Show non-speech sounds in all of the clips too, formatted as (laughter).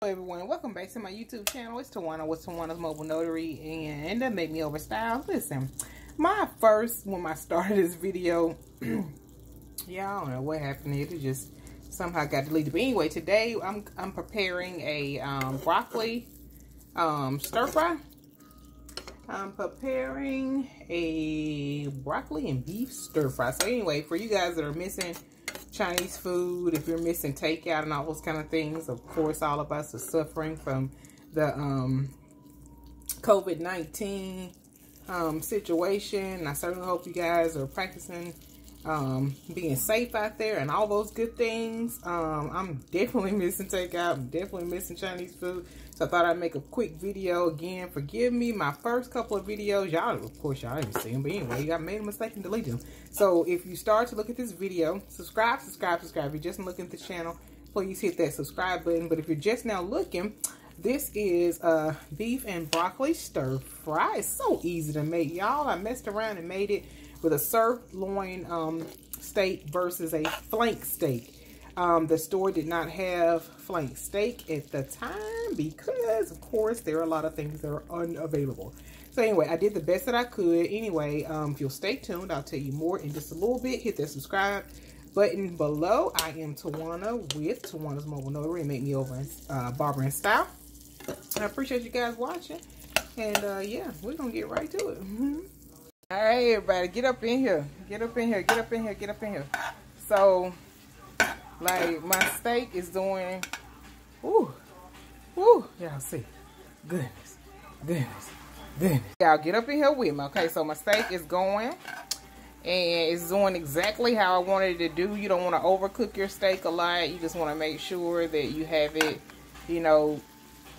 Hello everyone, welcome back to my YouTube channel. It's Tawana with Tawana's Mobile Notary and that made me over style. Listen, my first, when I started this video, (clears throat) yeah, I don't know what happened. It just somehow got deleted. But anyway, today I'm I'm preparing a um, broccoli um, stir fry. I'm preparing a broccoli and beef stir fry. So anyway, for you guys that are missing Chinese food, if you're missing takeout and all those kind of things, of course, all of us are suffering from the um, COVID-19 um, situation. I certainly hope you guys are practicing um, being safe out there and all those good things. Um, I'm definitely (laughs) missing takeout. I'm definitely missing Chinese food. So I thought I'd make a quick video again. Forgive me, my first couple of videos, y'all, of course, y'all didn't see them. But anyway, I made a mistake and deleted them. So if you start to look at this video, subscribe, subscribe, subscribe. If you're just looking at the channel, please hit that subscribe button. But if you're just now looking, this is uh, beef and broccoli stir fry. It's so easy to make, y'all. I messed around and made it with a sirloin um, steak versus a flank steak. Um, the store did not have flank steak at the time because, of course, there are a lot of things that are unavailable. So anyway, I did the best that I could. Anyway, um, if you'll stay tuned, I'll tell you more in just a little bit. Hit that subscribe button below. I am Tawana with Tawana's Mobile Notary Make Me Over in uh, Barber and Style. I appreciate you guys watching. And uh, yeah, we're going to get right to it. All right, everybody, get up in here. Get up in here. Get up in here. Get up in here. So, like, my steak is doing, ooh, ooh, y'all see. Goodness, goodness, goodness. Y'all get up in here with me, okay? So, my steak is going, and it's doing exactly how I wanted it to do. You don't want to overcook your steak a lot. You just want to make sure that you have it, you know,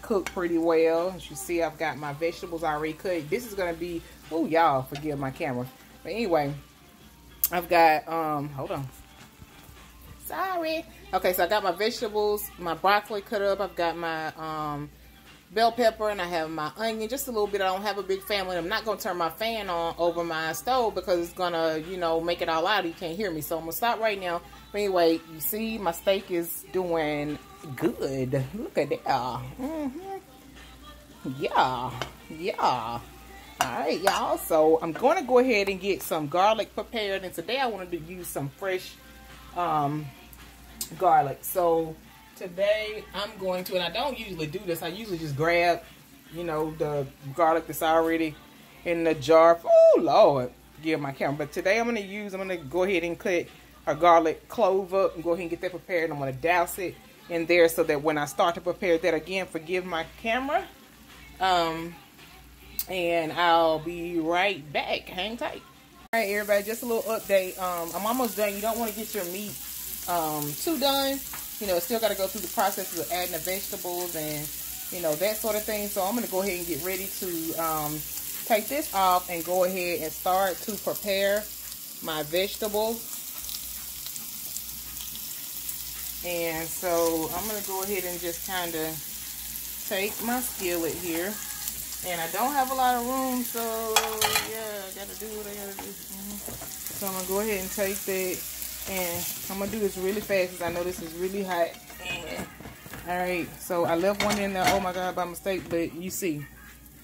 cooked pretty well. As you see, I've got my vegetables already cooked. This is going to be, oh, y'all, forgive my camera. But anyway, I've got, um, hold on. Sorry. Okay, so I got my vegetables, my broccoli cut up. I've got my um, bell pepper and I have my onion. Just a little bit. I don't have a big family. I'm not going to turn my fan on over my stove because it's going to, you know, make it all out. You can't hear me. So I'm going to stop right now. But anyway, you see my steak is doing good. Look at that. Mm -hmm. Yeah. Yeah. All right, y'all. So I'm going to go ahead and get some garlic prepared. And today I wanted to use some fresh um, garlic. So today I'm going to, and I don't usually do this. I usually just grab, you know, the garlic that's already in the jar. Oh, Lord. Give my camera. But today I'm going to use, I'm going to go ahead and cut a garlic clove up and go ahead and get that prepared. I'm going to douse it in there so that when I start to prepare that again, forgive my camera. Um, and I'll be right back. Hang tight. All right, everybody, just a little update. Um, I'm almost done. You don't want to get your meat um, too done. You know, still got to go through the process of adding the vegetables and, you know, that sort of thing. So I'm going to go ahead and get ready to um, take this off and go ahead and start to prepare my vegetables. And so I'm going to go ahead and just kind of take my skillet here. And I don't have a lot of room, so yeah, I got to do what I got to do. Mm -hmm. So I'm going to go ahead and take that and I'm going to do this really fast because I know this is really hot. And, all right, so I left one in there, oh my God, by mistake, but you see.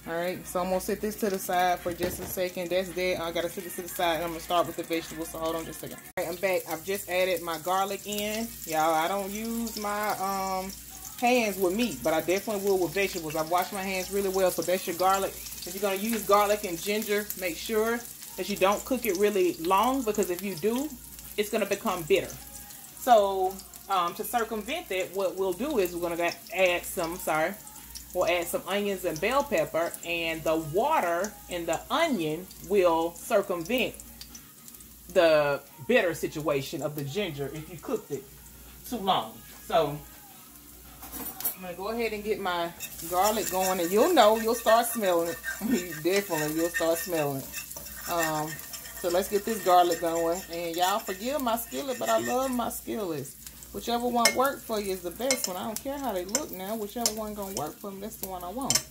All right, so I'm going to set this to the side for just a second. That's dead. I got to set this to the side. And I'm going to start with the vegetables, so hold on just a second. All right, I'm back. I've just added my garlic in. Y'all, I don't use my um hands with meat, but I definitely will with vegetables. I've washed my hands really well, so that's your garlic. If you're going to use garlic and ginger, make sure that you don't cook it really long because if you do, it's going to become bitter. So um, to circumvent that, what we'll do is we're going to add some, sorry, we'll add some onions and bell pepper and the water and the onion will circumvent the bitter situation of the ginger if you cooked it too long. So I'm to go ahead and get my garlic going and you'll know, you'll start smelling it. (laughs) Definitely, you'll start smelling it. Um, so let's get this garlic going. And y'all forgive my skillet, but I love my skillets. Whichever one worked for you is the best one. I don't care how they look now. Whichever one gonna work for me, that's the one I want.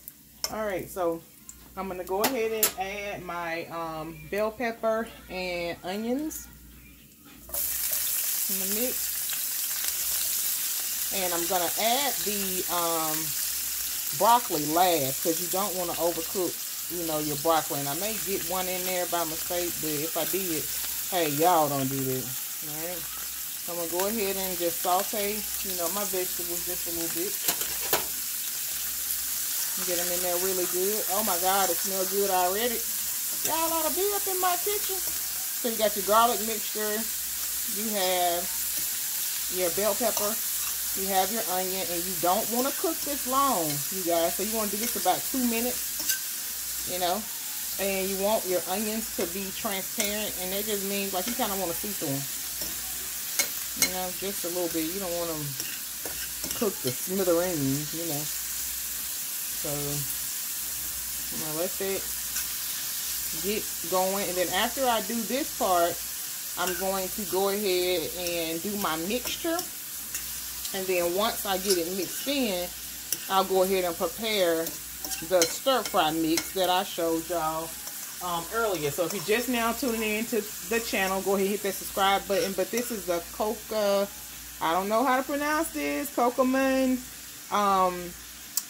All right, so I'm going to go ahead and add my um, bell pepper and onions in the mix. And I'm going to add the um, broccoli last because you don't want to overcook, you know, your broccoli. And I may get one in there by mistake, but if I did, hey, y'all don't do that. All right. So I'm going to go ahead and just saute, you know, my vegetables just a little bit. Get them in there really good. Oh my God, it smells good already. Y'all ought to be up in my kitchen. So you got your garlic mixture. You have your bell pepper you have your onion, and you don't want to cook this long, you guys. So you want to do this about two minutes, you know. And you want your onions to be transparent, and that just means like you kind of want to see through them. You know, just a little bit. You don't want them cook the smithereens, you know. So, I'm going to let that get going. And then after I do this part, I'm going to go ahead and do my mixture. And then once I get it mixed in, I'll go ahead and prepare the stir fry mix that I showed y'all um, earlier. So if you're just now tuning in to the channel, go ahead hit that subscribe button. But this is the Coca, I don't know how to pronounce this, Cocoman um,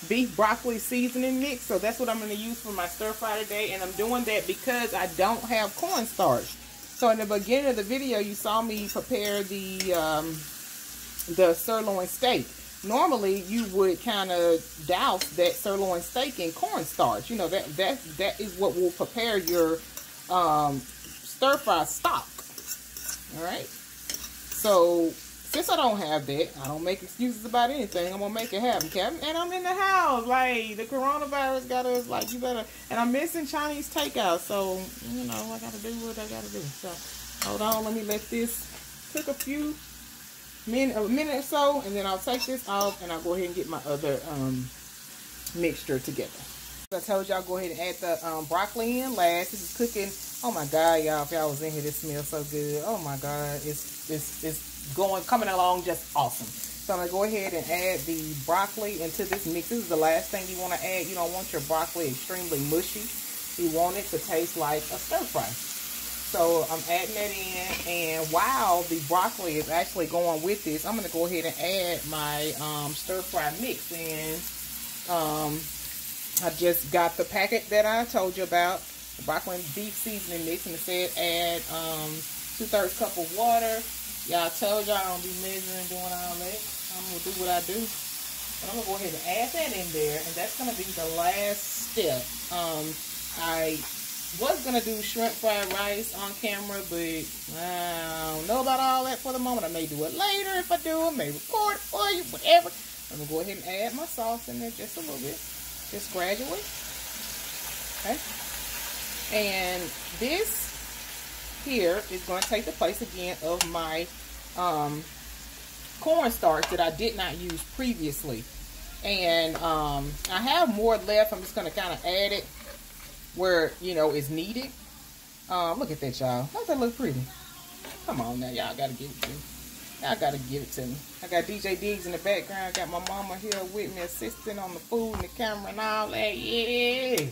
beef broccoli seasoning mix. So that's what I'm going to use for my stir fry today. And I'm doing that because I don't have cornstarch. So in the beginning of the video, you saw me prepare the um, the sirloin steak. Normally, you would kind of douse that sirloin steak in cornstarch. You know, that, that, that is what will prepare your um, stir fry stock. All right. So, since I don't have that, I don't make excuses about anything. I'm gonna make it happen, Kevin. And I'm in the house. Like the coronavirus got us. Like you better. And I'm missing Chinese takeout. So you know I gotta do what I gotta do. So hold on. Let me let this cook a few a minute or so, and then I'll take this off and I'll go ahead and get my other um, mixture together. I told y'all go ahead and add the um, broccoli in last. This is cooking. Oh my God, y'all! If y'all was in here, this smells so good. Oh my God, it's it's it's going coming along just awesome. So I'm gonna go ahead and add the broccoli into this mix. This is the last thing you want to add. You don't want your broccoli extremely mushy. You want it to taste like a stir fry. So I'm adding that in. And while the broccoli is actually going with this, I'm going to go ahead and add my um, stir fry mix in. Um, I just got the packet that I told you about. The broccoli and beef seasoning mix. And it said add um, two-thirds cup of water. Y'all told y'all I don't be measuring doing all that. I'm going to do what I do. But I'm going to go ahead and add that in there. And that's going to be the last step. Um, I was going to do shrimp fried rice on camera, but I don't know about all that for the moment. I may do it later if I do. I may record it for you, whatever. I'm going to go ahead and add my sauce in there just a little bit. Just gradually. Okay. And this here is going to take the place again of my um, cornstarch that I did not use previously. And um, I have more left. I'm just going to kind of add it where, you know, is needed. Um, look at that, y'all. Doesn't that look pretty? Come on now, y'all gotta give it to me. Y'all gotta give it to me. I got DJ Diggs in the background. I Got my mama here with me assisting on the food and the camera and all that. Yeah.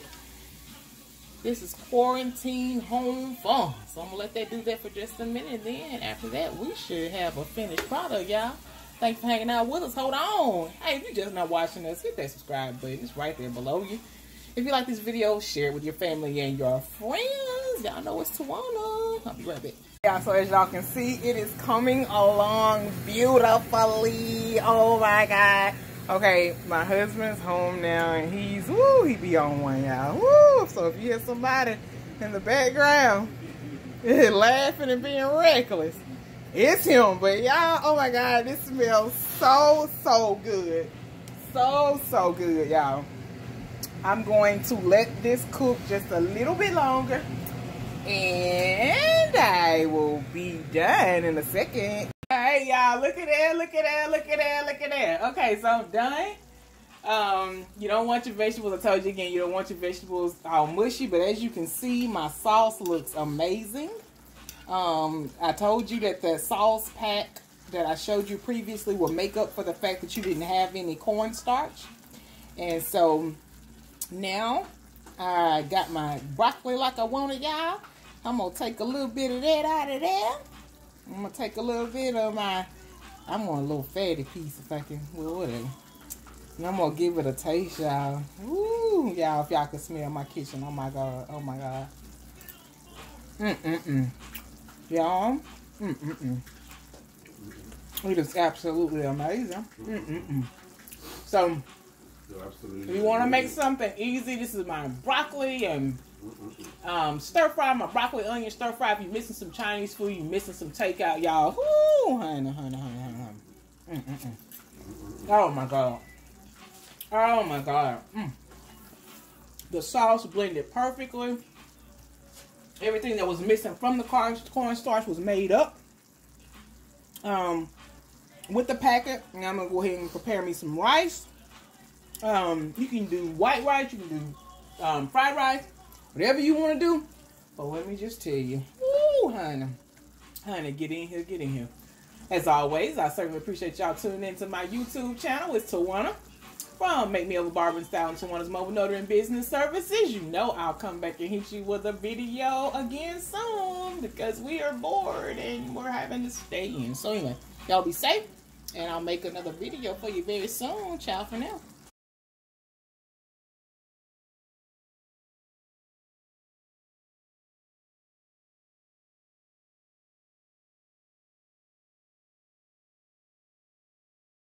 This is quarantine home fun. So I'm gonna let that do that for just a minute. Then after that, we should have a finished product, y'all. Thanks for hanging out with us. Hold on. Hey, if you're just not watching us, hit that subscribe button. It's right there below you. If you like this video, share it with your family and your friends. Y'all know it's Tawana. I'll be right back. Yeah, so as y'all can see, it is coming along beautifully. Oh my God. Okay, my husband's home now and he's, woo, he be on one, y'all. Woo! So if you hear somebody in the background (laughs) laughing and being reckless, it's him. But y'all, oh my God, this smells so, so good. So, so good, y'all. I'm going to let this cook just a little bit longer. And I will be done in a second. Hey, y'all, look at that, look at that, look at that, look at that. Okay, so I'm done. Um, you don't want your vegetables, I told you again, you don't want your vegetables all mushy, but as you can see, my sauce looks amazing. Um, I told you that the sauce pack that I showed you previously will make up for the fact that you didn't have any cornstarch. And so now I got my broccoli like I wanted, y'all. I'm gonna take a little bit of that out of there. I'm gonna take a little bit of my. I'm on a little fatty piece if I can. Well, whatever. And I'm gonna give it a taste, y'all. Ooh, y'all, if y'all can smell my kitchen. Oh my god. Oh my god. Mm mm mm. Y'all. Mm mm mm. It is absolutely amazing. Mm mm mm. So, if you want to make something easy, this is my broccoli and um, stir fry, my broccoli onion stir fry. If you're missing some Chinese food, you're missing some takeout, y'all. Honey, honey, honey, honey. Mm, mm. Oh my god. Oh my god. Mm. The sauce blended perfectly. Everything that was missing from the corn cornstarch was made up. Um, with the packet, and I'm gonna go ahead and prepare me some rice. Um, you can do white rice, you can do um, fried rice, whatever you want to do. But let me just tell you, woo, honey, honey, get in here, get in here. As always, I certainly appreciate y'all tuning into my YouTube channel. It's Tawana from Make Me Over Barber and Style and Tawana's Mobile Notary and Business Services. You know I'll come back and hit you with a video again soon because we are bored and we're having to stay in. So anyway, y'all be safe and I'll make another video for you very soon. Ciao for now.